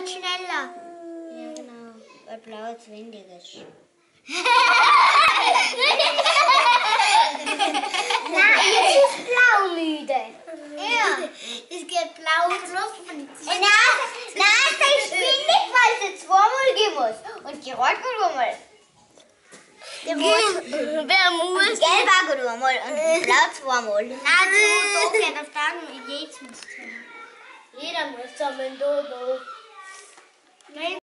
wird schneller. Ja, genau. Weil blau jetzt windig ist. Nein, jetzt ist blau müde. Ja. Es geht blau und Nein, nein, das ist windig, weil es zweimal gehen muss. Und die rot geht einmal. Der rot. Wer muss? Gelb auch geht einmal und blau zweimal. Nein, du doch nicht auf den, jetzt musst du. Jeder muss zusammen, do, do. Nein.